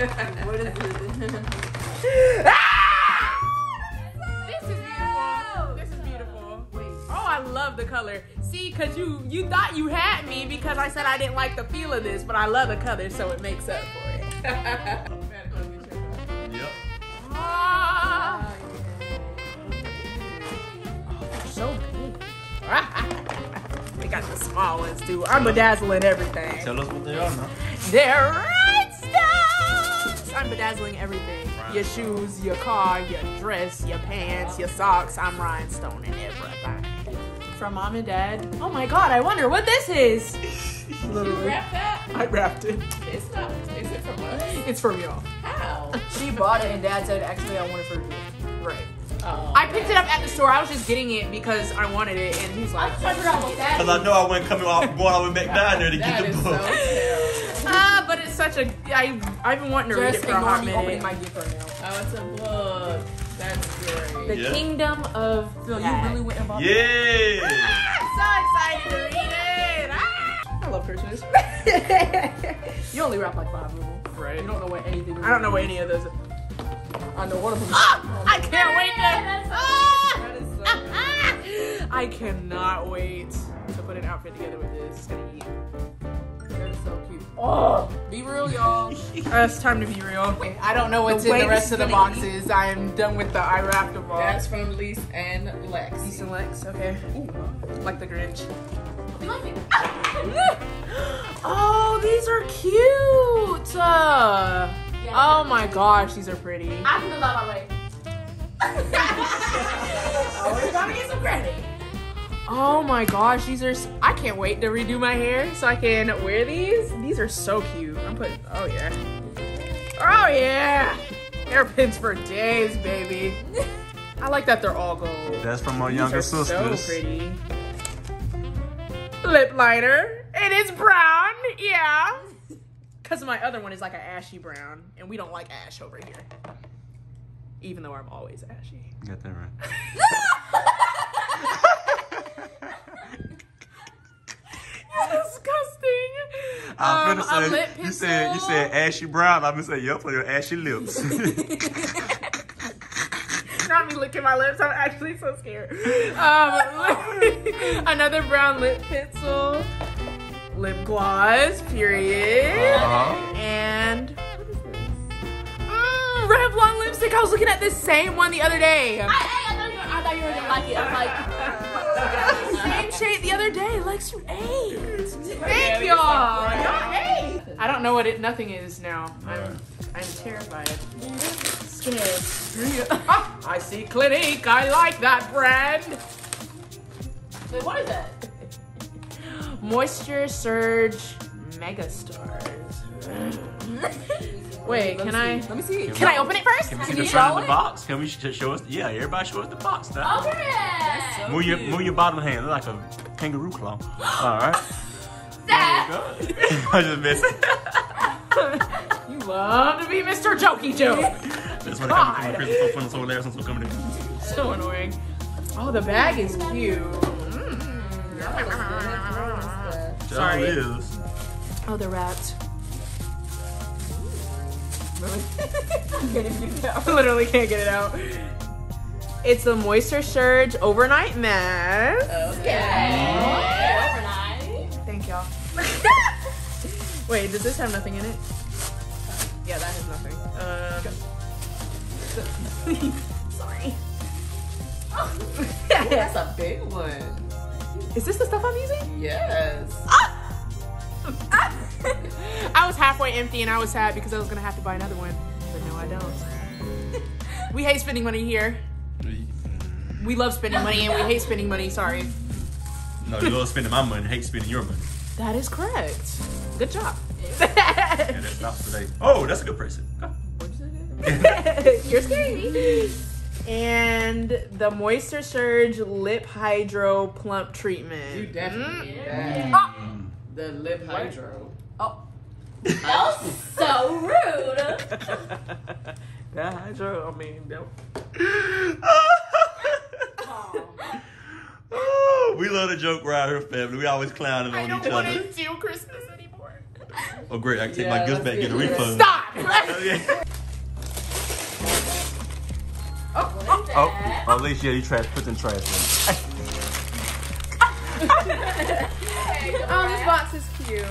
what is it? This is beautiful. This is beautiful. Oh, I love the color. See, cause you you thought you had me because I said I didn't like the feel of this, but I love the color, so it makes up for it. Yep. Ah. so big. we got the small ones too. I'm bedazzling everything. Tell us what they are now. They're rhinestones. I'm bedazzling everything. Your shoes, your car, your dress, your pants, your socks. I'm rhinestoning everything. From mom and dad. Oh my god, I wonder what this is. Literally. Wrap that? I wrapped it. It's not. Is it from us? It's from y'all. How? She bought it and dad said, actually, I want it for you. Right. Oh. I picked it up at the store. I was just getting it because I wanted it, and he's like, I forgot what that Cause I know I wasn't coming out, going all the way back down there to That get the book. terrible. Ah, but it's such a. I I've been wanting to read it for a ignore hot me opening minute. my gift right now. Oh, it's a book. That's The great. Yeah. Kingdom of Phil, you really went and bought Yeah. I'm so excited to read it. Ah! I love Christmas. You only wrap like five of them. right. You don't know what anything is. I don't know what any of those. I know one of them. Ah! I can't wait to. Ah! That is so I cannot wait to put an outfit together with this. It's gonna eat. So cute. Oh, be real, y'all. Uh, it's time to be real. I don't know what's The in the rest of the is gonna eat. boxes. I am done with the I wrapped them all. That's from Liese and Lex. Decent Lex, okay. Like the Grinch. You like it? Oh, these are cute. Uh, oh my gosh, these are pretty. I can love my way. Always trying to get some credit. Oh my gosh, these are. I can't wait to redo my hair so I can wear these. These are so cute. I'm putting. Oh yeah. Oh yeah. Hairpins for days, baby. I like that they're all gold. That's from my younger are so sisters. pretty. Lip liner. It is brown. Yeah. Cause my other one is like an ashy brown, and we don't like ash over here. Even though I'm always ashy. Got that right. I'm Um, finna a say, you said you said ashy brown. I'm gonna say yup for your ashy lips. Not me licking my lips. I'm actually so scared. Um, another brown lip pencil, lip gloss, period, Uh-huh. and what is this? Mm, Revlon lipstick. I was looking at this same one the other day. I, I, thought you were, I thought you were gonna like it. I'm like, Same shade the other day. Lex, you ate. Thank y'all. Y'all ate. I don't know what it. Nothing is now. I'm. I'm terrified. Scared. I see Clinique. I like that brand. wait, what is that? Moisture Surge Megastars. Wait, can I? Let me see. Can I open it first? Can we see Can the you front show of the box? Can we sh- show us? Yeah, everybody show us the box. Now. Okay. Move your move your bottom hand look like a kangaroo claw. All right. There you go. I just missed it. You love to be Mr. Jokey Joke. That's what it comes from. Christmas fun so hilarious and so coming in. So annoying. Oh, the bag is cute. Mm. Sorry. Sure is. Oh, they're wrapped. Literally can't get it out. It's the Moisture Surge Overnight Mask. Okay. Thank y'all. Wait, does this have nothing in it? Yeah, that has nothing. Uh, sorry. That's a big one. Is this the stuff I'm using? Yes. I was halfway empty and I was sad because I was gonna have to buy another one. But no, I don't. we hate spending money here. We love spending money and we hate spending money, sorry. No, you love spending my money, hate spending your money. That is correct. Good job. And that stops today. Oh, that's a good present. You're scaring me. And the Moisture Surge Lip Hydro Plump Treatment. You definitely need that. Ah! The lip hydro. Oh, That was so rude. that hydro, I mean, that, oh, we love to joke around her family. We always clowning on each other. I don't want to do Christmas anymore. Oh, great. I can take Yeah, my gifts let's back and get a refund. Stop! Oh, yeah. Oh, oh, oh. Alicia, you trash. Put them trash in. Oh, this box is cute.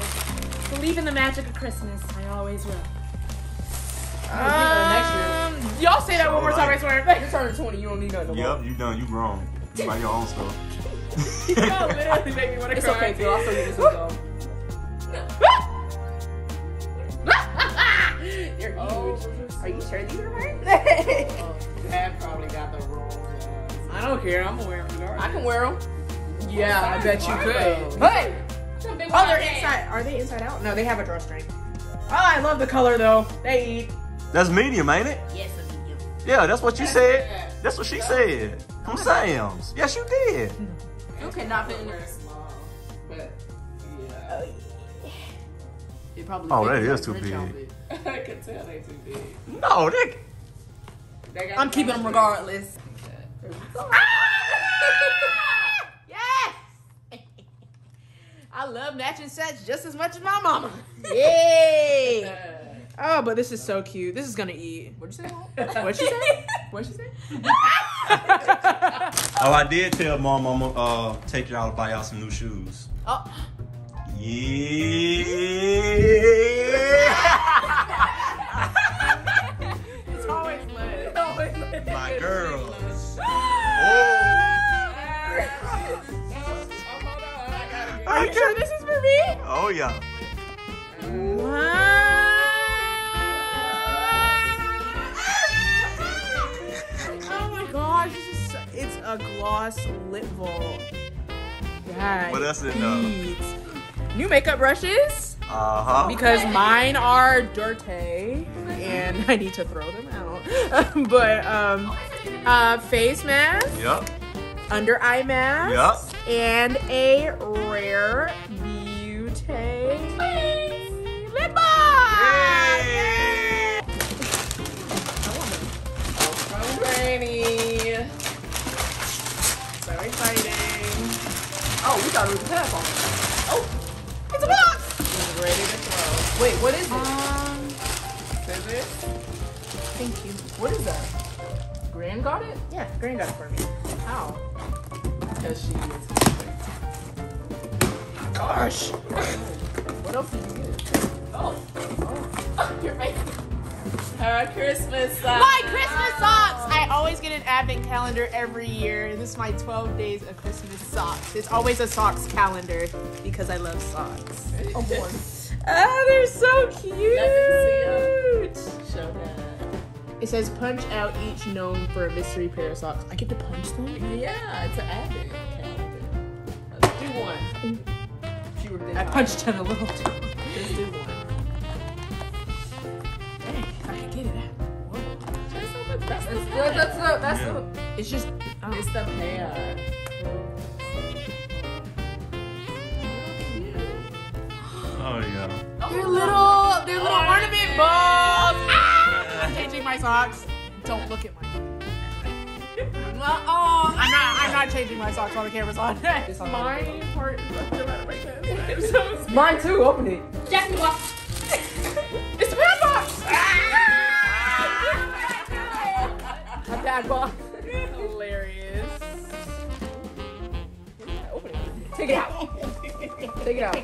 Believe in the magic of Christmas. I always will. Um, y'all say that one more time, I swear. You turn 20, you don't need nothing. no more. Yep, you done. You grown. You buy your own stuff. Y'all literally make me want to It's cry. okay, Phil. I'll show you this one, though. You're huge. Oh, Are you sure these are mine? Dad probably got the wrong ones. I don't care. I'm gonna wear them regardless. I can wear them. Yeah, I bet you could. But Oh, they're inside. Are they inside out? No, they have a drawstring. Oh, I love the color though. They eat. That's medium, ain't it? Yes, a medium. Yeah, that's what you said. That's what she said. From Sam's. Yes, you did. You cannot fit in there small. But, yeah. It probably Oh, fits that like is too big. I can tell they're too big. No, Nick. They got I'm keeping them regardless. Yes! I love matching sets just as much as my mama. Yay! Oh, but this is so cute. This is gonna eat. What'd you say? What'd she say? What'd she say? Oh, I did tell mom I'm gonna uh, take y'all to buy y'all some new shoes. Oh, Yeah. Are you sure this is for me? Oh yeah. Oh my gosh, this is so, it's a gloss lip vault. Right. What else in there? beads. New makeup brushes Uh huh. because mine are dirty and I need to throw them out. but um, uh, face mask, Yep. under eye mask, Yep. And a rare beauty lip balm. Yay. Rainy. So exciting. Oh, we thought it was a telephone. Oh, it's a box. It's ready to throw. Wait, what is it? Um, Scissors? thank you. What is that? Gran got it? Yeah, Gran got it for me. How? Because she is. Gosh. What else did you get? Oh. Oh. Your face. Her Christmas socks. My Christmas socks! I always get an advent calendar every year. This is my 12 days of Christmas socks. It's always a socks calendar because I love socks. Oh boy. Oh, they're so cute! Show that. It says punch out each known for a mystery pair of socks. I get to punch them? Yeah, it's an advent calendar. Let's do one. Fewer than I five. punched it a little too. Let's do one. Dang, I can get it out. That's the, that's the, that's Yeah. the, It's just. Oh. it's the oh. pear. Oh yeah. Oh, they're little, they're little oh, ornament balls. Socks. Don't look at my. Oh, I'm not. I'm not changing my socks while the camera's on. my part is left around my chest. I'm so. Mine too. Open it. Jack in the. It's the bad box. A bad box. Hilarious. Open it. Take it out. Take it out.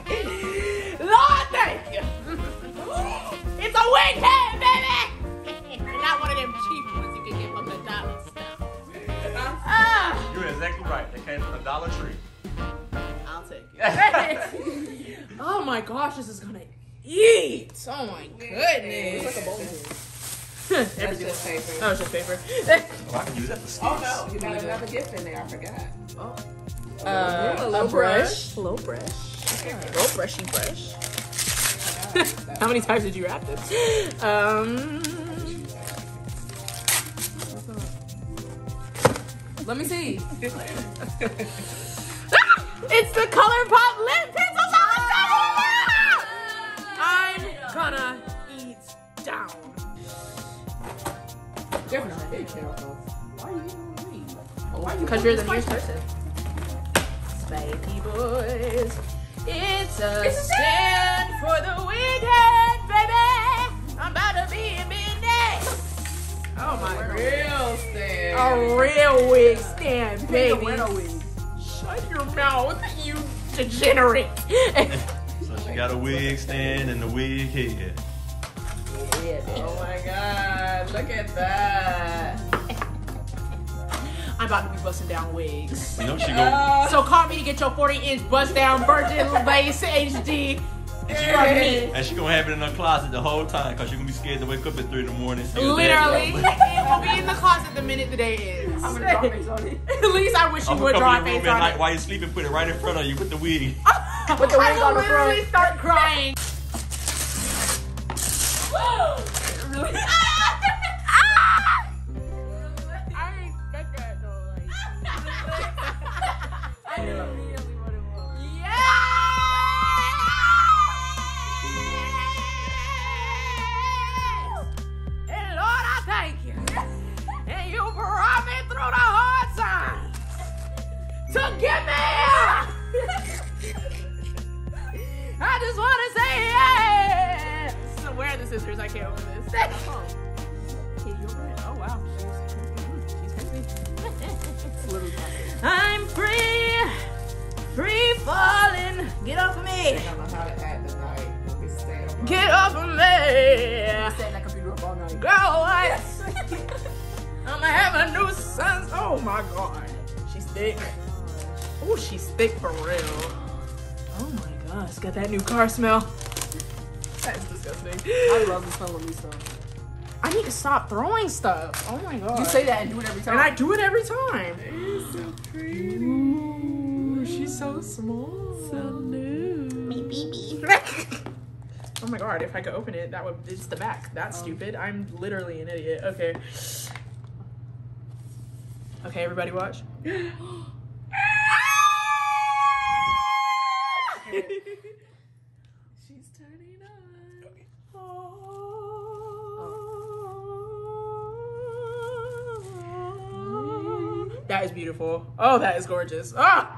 Lord, thank you. It's a wig head, exactly right. They came from a Dollar Tree. I'll take it. oh my gosh, this is gonna eat. Oh my goodness. It's like a bowling pin. That's Everything. just paper. Oh, it's just paper. Oh, I can use that for skis. Oh no, you got another gift in there. I forgot. Oh. Uh, a a little brush. Low brush. Low brushy brush. How many times did you wrap this? Um. Let me see. It's the ColourPop lip pencils on ah! the side. I'm gonna eat down. Definitely. Big careful. Why are you giving me? Why you Because you're the newest person. Spidey boys. It's a stand for the win. real stand. A real wig stand, baby. wear a wig. Shut your mouth, you degenerate. So she got a wig stand and a wig head. Oh my god, look at that. I'm about to be busting down wigs. You know she go. Uh, So call me to get your 40 inch bust down virgin lace HD. From me. And she gonna have it in her closet the whole time because she gonna be scared to wake up at 3 in the morning. Literally, it will be in the closet the minute the day is. I'm gonna draw face on it. At least I wish you I'm would gonna draw come a in your face at on night it. while you sleeping, put it right in front of you with the wig. Put the wig I on will the front. literally start crying. I the scissors? I can't open this. Oh wow, she's she's crazy. I'm free, free falling. Get off of me. I don't know how to act tonight. We stand up. Get off of me. Stay in that computer up all night. Go away. I'm having a nuisance. Oh my god. She's thick. Oh, she's thick for real. Oh my gosh, it's got that new car smell. That's disgusting. I love the smell of new stuff. I need to stop throwing stuff. Oh my god. You say that and do it every time. and I do it every time. You're so pretty. Ooh, she's so small. So new. Me baby. oh my god, if I could open it, that would it's the back. That's um, stupid. I'm literally an idiot. Okay. Okay, everybody watch. That is beautiful. Oh, that is gorgeous. Ah!